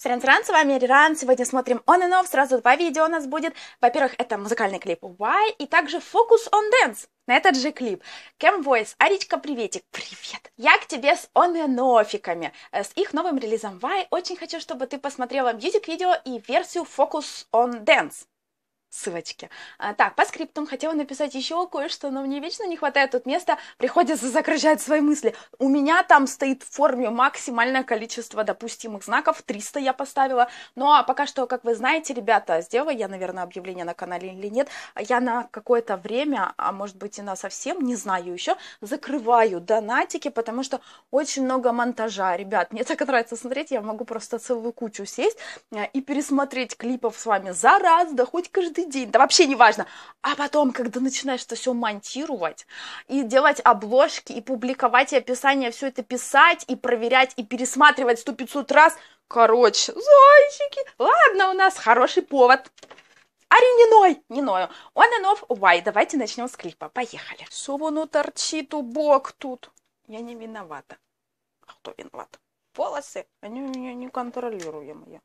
Сран-сран, с вами Риран. Сегодня смотрим On and Off. Сразу два видео у нас будет. Во-первых, это музыкальный клип Why и также Focus on Dance на этот же клип. Cam Voice, Аричка, приветик, привет. Я к тебе с On and Off'иками, э, с их новым релизом Why. Очень хочу, чтобы ты посмотрела мьюзик-видео и версию Focus on Dance ссылочки. А, так, по скриптам хотела написать еще кое-что, но мне вечно не хватает тут места, приходится сокращать свои мысли. У меня там стоит в форме максимальное количество допустимых знаков, 300 я поставила. Ну а пока что, как вы знаете, ребята, сделаю я, наверное, объявление на канале или нет, я на какое-то время, а может быть и на совсем, не знаю еще, закрываю донатики, потому что очень много монтажа. Ребят, мне так нравится смотреть, я могу просто целую кучу сесть э, и пересмотреть клипов с вами за раз, да хоть каждый каждый день, да вообще не важно. А потом, когда начинаешь это все монтировать и делать обложки, и публиковать, и описание, все это писать, и проверять, и пересматривать сто пятьсот раз, короче, зайчики, ладно, у нас хороший повод. Ари не ной, не ною. On and off, why? Давайте начнем с клипа. Поехали. Воно торчит у бок тут? Я не виновата. А кто виноват? Волосы, они у меня неконтролируемые.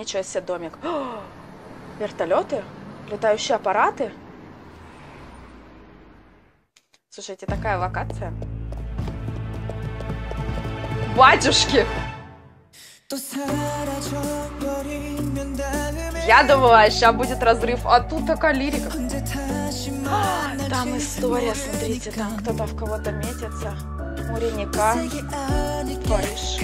Ничего себе домик. О, вертолеты? Летающие аппараты? Слушайте, такая локация. Батюшки! Я думала, сейчас будет разрыв, а тут такая лирика. А, там история, смотрите, там кто-то в кого-то метится. Муреника. Париж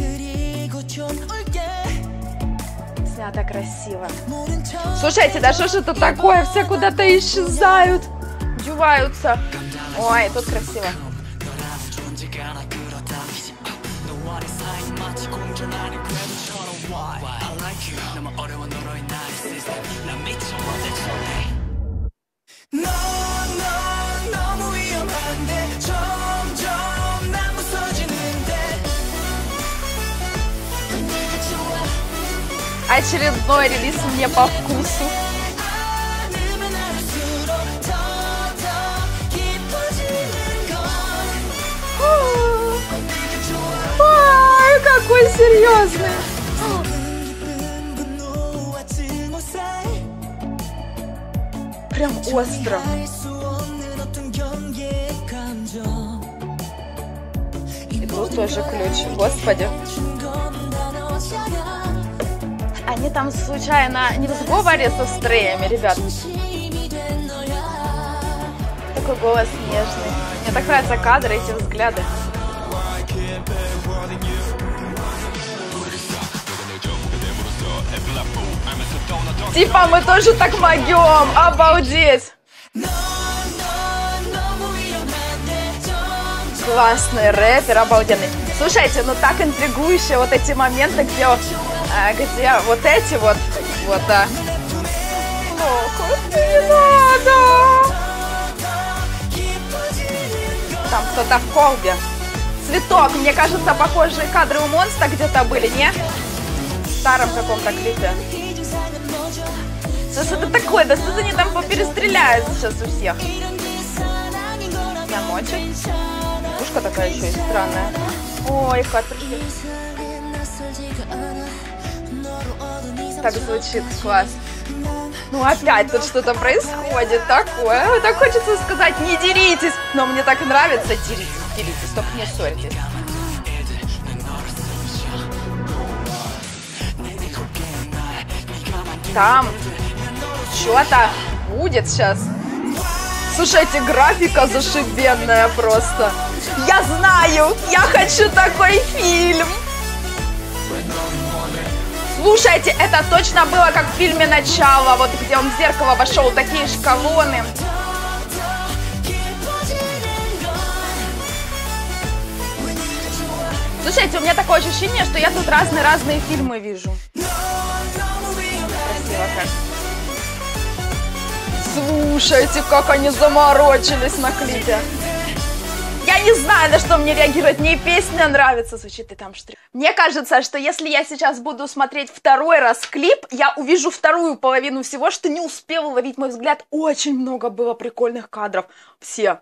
снято красиво. Слушайте, да что ж это такое? Все куда-то исчезают, деваются. Ой, тут красиво. Очередной релиз мне по вкусу. Ой, какой серьезный. Прям остро. Тут тоже ключ. Господи. Они там случайно не в сговоре со стреями, ребят. Такой голос нежный. Мне так нравятся кадры, эти взгляды. Типа мы тоже так могем, обалдеть! Классный рэпер, обалденный. Слушайте, ну так интригующе вот эти моменты, где где вот эти вот, вот, да. Ну, не надо! Там кто-то в колбе. Цветок, мне кажется, похожие кадры у монстра где-то были, не? В старом каком-то клипе. Что это такое? Да что они там поперестреляют сейчас у всех? Намочит. Пушка такая еще и странная. Ой, картриджи так звучит, класс. Ну опять тут что-то происходит такое. Так хочется сказать, не деритесь. Но мне так нравится, деритесь, деритесь, только не ссорьтесь. Там что-то будет сейчас. Слушайте, графика зашибенная просто. Я знаю, я хочу такой фильм. Слушайте, это точно было как в фильме «Начало», вот где он в зеркало вошел, такие же колонны. Слушайте, у меня такое ощущение, что я тут разные-разные фильмы вижу. Красиво как. Слушайте, как они заморочились на клипе. Я не знаю, на что мне реагировать. Мне песня нравится, звучит и там штрих. Мне кажется, что если я сейчас буду смотреть второй раз клип, я увижу вторую половину всего, что не успел уловить мой взгляд. Очень много было прикольных кадров. Все.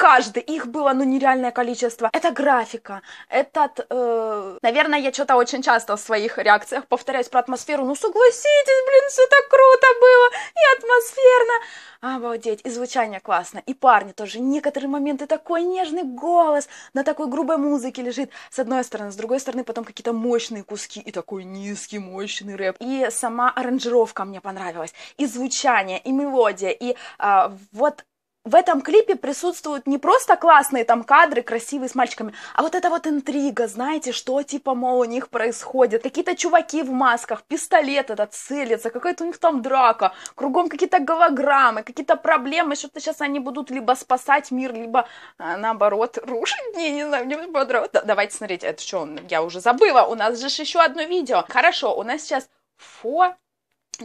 Каждый, их было, ну, нереальное количество. Это графика, этот, э... наверное, я что-то очень часто в своих реакциях повторяюсь про атмосферу, ну, согласитесь, блин, все так круто было, и атмосферно. Обалдеть, и звучание классно, и парни тоже, некоторые моменты такой нежный голос на такой грубой музыке лежит, с одной стороны, с другой стороны потом какие-то мощные куски, и такой низкий, мощный рэп, и сама аранжировка мне понравилась, и звучание, и мелодия, и а, вот в этом клипе присутствуют не просто классные там кадры, красивые с мальчиками, а вот эта вот интрига, знаете, что типа, мол, у них происходит. Какие-то чуваки в масках, пистолет этот целится, какая-то у них там драка, кругом какие-то голограммы, какие-то проблемы, что-то сейчас они будут либо спасать мир, либо а, наоборот рушить. Не, не знаю, мне понравилось. Да, давайте смотреть, это что, я уже забыла, у нас же еще одно видео. Хорошо, у нас сейчас фо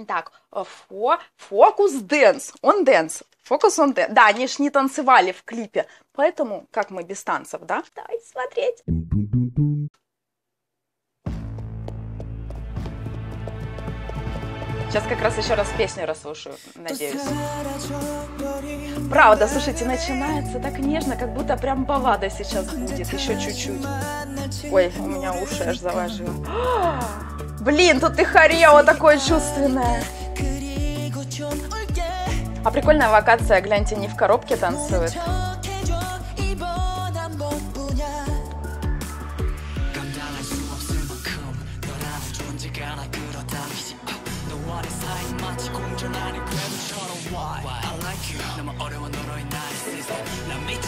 так, fo, focus dance, on dance, focus on. Да, они ж не танцевали в клипе, поэтому как мы без танцев, да? Давай смотреть. Сейчас как раз еще раз песню расслушаю, надеюсь. Правда, слушайте, начинается так нежно, как будто прям баллада сейчас будет, еще чуть-чуть. Ой, у меня уши аж заложило. Блин, тут и хорео такое чувственное. А прикольная локация, гляньте, не в коробке танцует.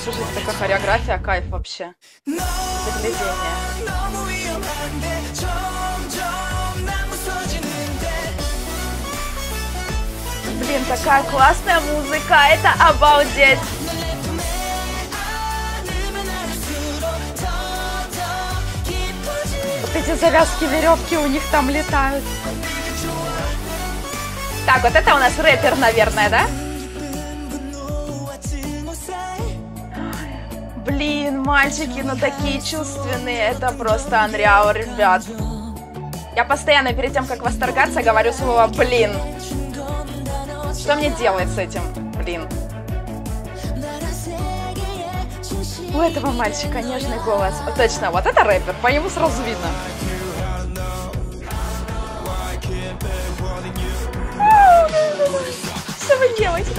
Слушайте, такая хореография, кайф вообще. Заглядение. Блин, такая классная музыка, это обалдеть. Вот эти завязки веревки у них там летают. Так, вот это у нас рэпер, наверное, да? Блин, мальчики, ну такие чувственные. Это просто unreal, ребят. Я постоянно перед тем, как восторгаться, говорю слово «блин». Что мне делать с этим, блин? У этого мальчика нежный голос. Точно, вот это рэпер, по нему сразу видно. Что вы делаете?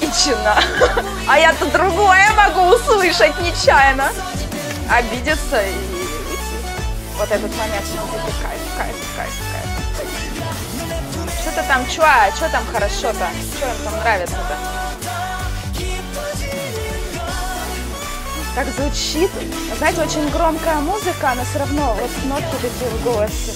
Ичина. А я-то другое могу услышать нечаянно. Обидеться и вот этот момент музыки, кайф, кайф, кайф, кайф. Что-то там, чё, а, чё там хорошо-то? Что им там нравится-то? Так звучит. Знаете, очень громкая музыка, но все равно вот нотки такие в голосе.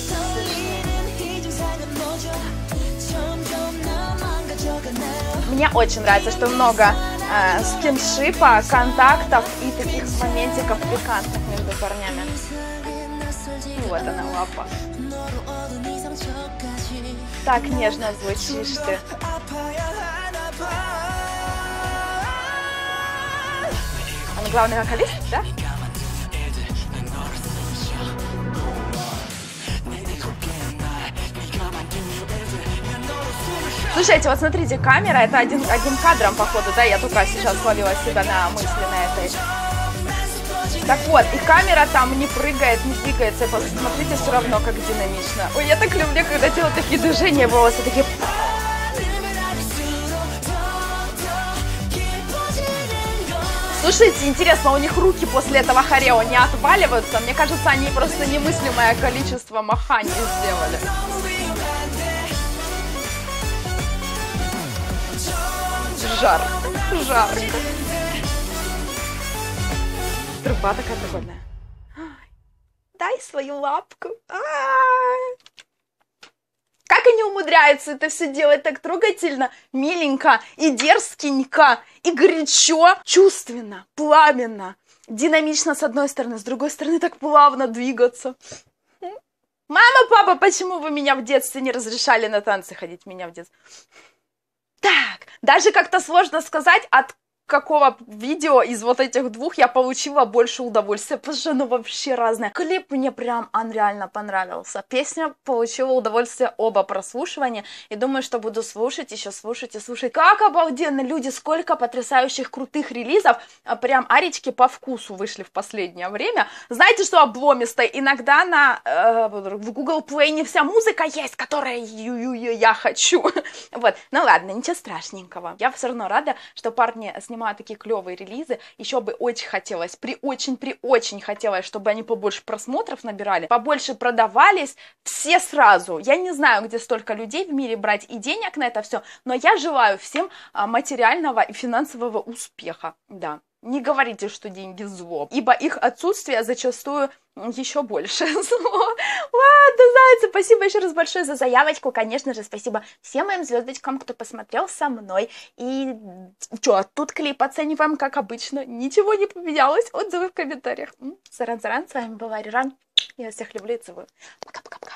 Мне очень нравится, что много э, скиншипа, контактов и таких моментиков пикантных между парнями. Вот она лапа. Так нежно звучишь ты. Он главный вокалист, да? Слушайте, вот смотрите, камера, это один, одним кадром, походу, да, я только сейчас словила себя на мысли на этой так вот, и камера там не прыгает, не двигается. Посмотрите все равно, как динамично. Ой, я так люблю, когда делают такие движения, волосы такие... Слушайте, интересно, у них руки после этого хорео не отваливаются? Мне кажется, они просто немыслимое количество маханий сделали. Жар. Жарко. Труба такая прикольная. Дай свою лапку. Как они умудряются это все делать так трогательно, миленько и дерзкенько, и горячо, чувственно, пламенно, динамично с одной стороны, с другой стороны так плавно двигаться. Мама, папа, почему вы меня в детстве не разрешали на танцы ходить? Меня в детстве. Даже как-то сложно сказать, от какого видео из вот этих двух я получила больше удовольствия, потому что оно вообще разное. Клип мне прям он реально понравился. Песня получила удовольствие оба прослушивания, и думаю, что буду слушать, еще слушать и слушать. Как обалденно, люди, сколько потрясающих крутых релизов, а, прям аречки по вкусу вышли в последнее время. Знаете, что обломисто? Иногда на э, в Google Play не вся музыка есть, которая я хочу. вот, ну ладно, ничего страшненького. Я все равно рада, что парни снимают такие клевые релизы. Еще бы очень хотелось, при очень, при очень хотелось, чтобы они побольше просмотров набирали, побольше продавались все сразу. Я не знаю, где столько людей в мире брать и денег на это все, но я желаю всем а, материального и финансового успеха. Да. Не говорите, что деньги зло, ибо их отсутствие зачастую еще больше зло. Ладно, зайцы, спасибо еще раз большое за заявочку. Конечно же, спасибо всем моим звездочкам, кто посмотрел со мной. И что, тут клип оцениваем, как обычно. Ничего не поменялось. Отзывы в комментариях. Саран-саран, с вами была Риран. Я всех люблю и целую. Пока-пока-пока.